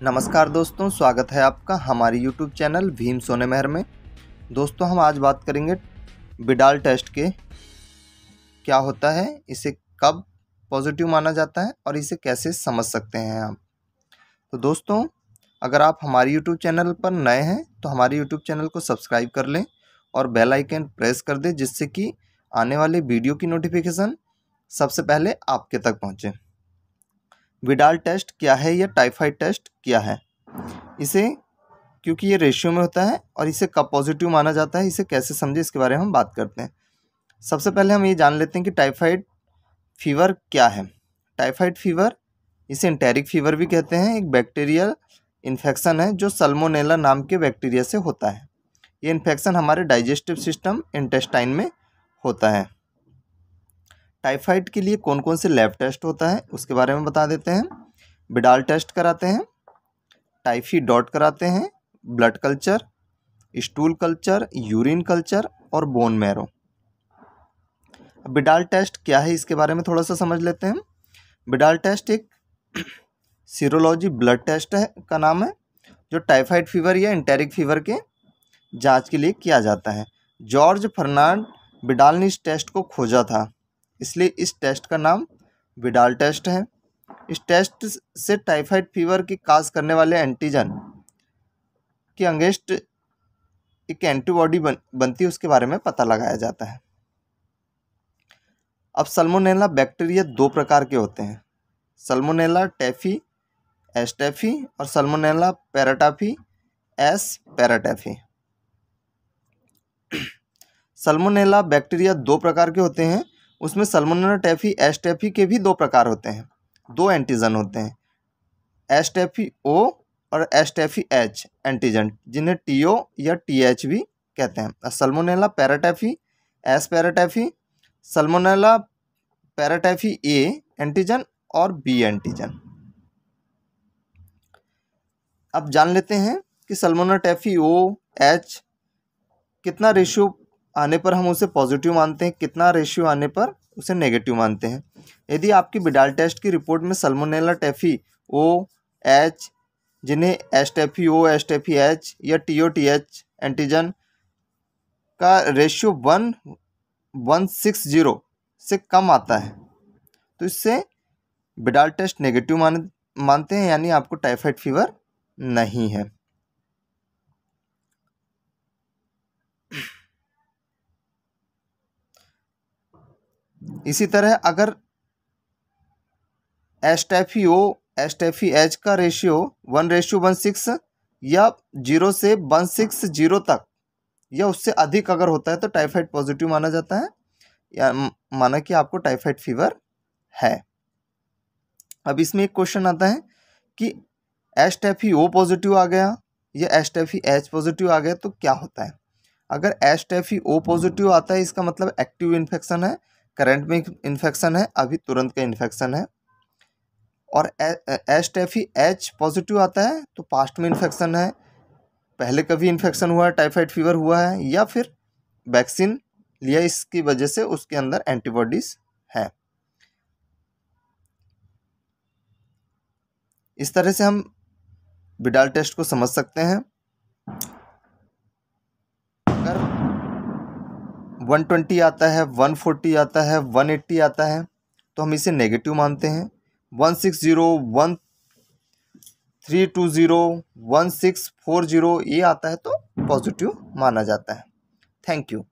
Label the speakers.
Speaker 1: नमस्कार दोस्तों, स्वागत है आपका हमारे यूट्यूब चैनल भीम सोने मेहर में। दोस्तों, हम आज बात करेंगे बिडाल टेस्ट के, क्या होता है, इसे कब पॉजिटिव माना जाता है और इसे कैसे समझ सकते हैं आप। तो दोस्तों, अगर आप हमारे यूट्यूब चैनल पर नए हैं तो हमारे यूट्यूब चैनल को सब्सक्राइब कर लें और बेल आइकन प्रेस कर दें, जिससे कि आने वाले वीडियो की नोटिफिकेशन सबसे पहले आपके तक पहुँचे। विडाल टेस्ट क्या है या टाइफाइड टेस्ट क्या है? इसे, क्योंकि ये रेशियो में होता है और इसे कब पॉजिटिव माना जाता है, इसे कैसे समझे, इसके बारे में हम बात करते हैं। सबसे पहले हम ये जान लेते हैं कि टाइफाइड फीवर क्या है। टाइफाइड फीवर, इसे इंटेरिक फीवर भी कहते हैं, एक बैक्टीरियल इन्फेक्शन है जो सल्मोनेला नाम के बैक्टीरिया से होता है। ये इन्फेक्शन हमारे डाइजेस्टिव सिस्टम इंटेस्टाइन में होता है। टाइफाइड के लिए कौन कौन से लैब टेस्ट होता है, उसके बारे में बता देते हैं। बिडाल टेस्ट कराते हैं टाइफी डॉट कराते हैं blood culture stool culture urine culture और बोन मैरो बिडाल टेस्ट क्या है, इसके बारे में थोड़ा सा समझ लेते हैं। बिडाल टेस्ट एक सीरोलॉजी ब्लड टेस्ट है, का नाम है, जो टाइफाइड फीवर या इंटेरिक फीवर के जाँच के लिए किया जाता है। जॉर्ज फर्नांड बिडाल ने इस टेस्ट को खोजा था। इसलिए इस टेस्ट का नाम विडाल टेस्ट है। इस टेस्ट से टाइफाइड फीवर की काज करने वाले एंटीजन के अंगेस्ट एक एंटीबॉडी बन, बनती है उसके बारे में पता लगाया जाता है। अब सल्मोनेला बैक्टीरिया दो प्रकार के होते हैं। सल्मोनेला टेफी एस्टेफी और Salmonella paratyphi S paratyphi. Salmonella bacteria दो प्रकार के होते हैं। उसमें सल्मोनेला टेफी एस्टेफी के भी दो प्रकार होते हैं। दो एंटीजन होते हैं। एस्टेफी ओ और एस्टेफी एच, एंटीजन, जिन्हें टी ओ या टी एच भी कहते हैं। Salmonella paratyphi, S paratyphi, Salmonella paratyphi A, antigen और बी, एंटीजन। अब जान लेते हैं कि सल्मोनेला टेफी ओ, एच, कितना रेशियो आने पर हम उसे पॉजिटिव मानते हैं, कितना रेशियो आने पर उसे नेगेटिव मानते हैं। यदि आपकी बिडाल टेस्ट की रिपोर्ट में सल्मोनेला टेफी, ओ, एच, जिन्हें S typhi, O S typhi, H, या T O, T H, antigen का ratio one one, six, zero से कम आता है तो इससे बिडाल टेस्ट नेगेटिव मान, मानते हैं, यानी आपको टाइफाइड फीवर नहीं है। इसी तरह अगर S typhi O S typhi H का ratio one ratio one six या ज़ीरो से वन सिक्स ज़ीरो तक या उससे अधिक अगर होता है तो टाइफाइड पॉजिटिव माना जाता है। या माना कि आपको टाइफाइड फीवर है। अब इसमें एक क्वेश्चन आता है कि एस्टेफी ओ पॉजिटिव आ गया या एस्टेफी एच पॉजिटिव आ गया तो क्या होता है? अगर एस्टेफी ओ पॉजिटिव आता है, इसका मतलब एक्टिव इन्फेक्शन है। करंट में इन्फेक्शन है, अभी तुरंत का इन्फेक्शन है। और एस टेफी एच पॉजिटिव आता है तो पास्ट में इन्फेक्शन है, पहले कभी इन्फेक्शन हुआ है टाइफाइड फीवर हुआ है, या फिर वैक्सीन लिया इसकी वजह से उसके अंदर एंटीबॉडीज है। इस तरह से हम बिडाल टेस्ट को समझ सकते हैं। वन ट्वेंटी आता है, वन फोर्टी आता है, वन एट्टी आता है तो हम इसे नेगेटिव मानते हैं। One six zero, one three two zero, one six four zero, ये आता है तो पॉजिटिव माना जाता है। Thank you